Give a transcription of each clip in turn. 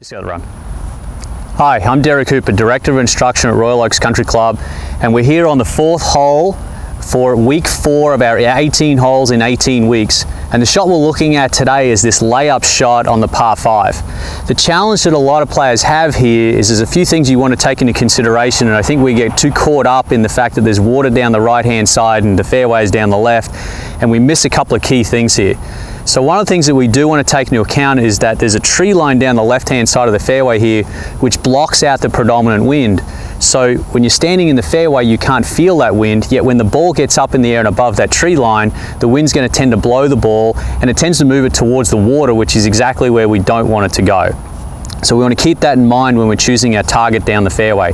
Just to run. Hi, I'm Derek Hooper, Director of Instruction at Royal Oaks Country Club, and we're here on the fourth hole for week four of our 18 holes in 18 weeks. And the shot we're looking at today is this layup shot on the par five. The challenge that a lot of players have here is there's a few things you want to take into consideration, and I think we get too caught up in the fact that there's water down the right hand side and the fairways down the left, and we miss a couple of key things here. So one of the things that we do want to take into account is that there's a tree line down the left-hand side of the fairway here which blocks out the predominant wind. So when you're standing in the fairway, you can't feel that wind, yet when the ball gets up in the air and above that tree line, the wind's going to tend to blow the ball and it tends to move it towards the water, which is exactly where we don't want it to go. So we want to keep that in mind when we're choosing our target down the fairway.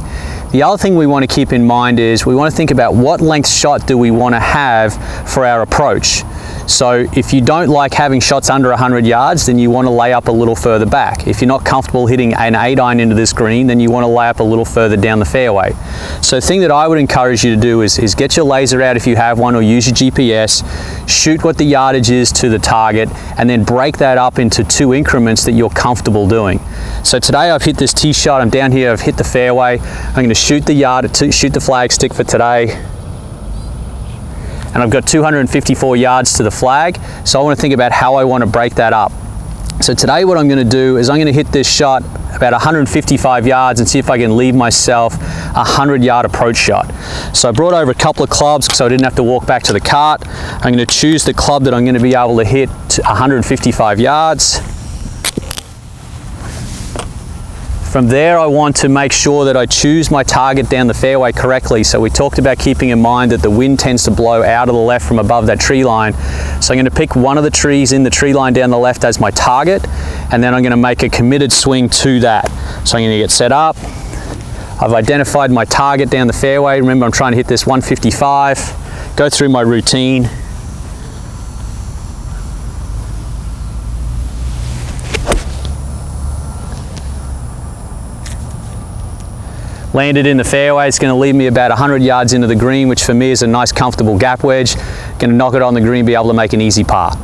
The other thing we want to keep in mind is we want to think about what length shot do we want to have for our approach. So if you don't like having shots under 100 yards, then you want to lay up a little further back. If you're not comfortable hitting an 8 iron into this green, then you want to lay up a little further down the fairway. So the thing that I would encourage you to do is, is get your laser out if you have one or use your GPS, shoot what the yardage is to the target, and then break that up into two increments that you're comfortable doing. So today I've hit this tee shot, I'm down here, I've hit the fairway, I'm going to shoot the yard, shoot the flag stick for today, and I've got 254 yards to the flag. So I want to think about how I want to break that up. So today what I'm going to do is I'm going to hit this shot about 155 yards and see if I can leave myself a 100 yard approach shot. So I brought over a couple of clubs so I didn't have to walk back to the cart. I'm going to choose the club that I'm going to be able to hit 155 yards. From there, I want to make sure that I choose my target down the fairway correctly. So we talked about keeping in mind that the wind tends to blow out of the left from above that tree line. So I'm going to pick one of the trees in the tree line down the left as my target, and then I'm going to make a committed swing to that. So I'm going to get set up. I've identified my target down the fairway. Remember, I'm trying to hit this 155. Go through my routine. Landed in the fairway. It's going to leave me about 100 yards into the green, which for me is a nice comfortable gap wedge. Going to knock it on the green, be able to make an easy par.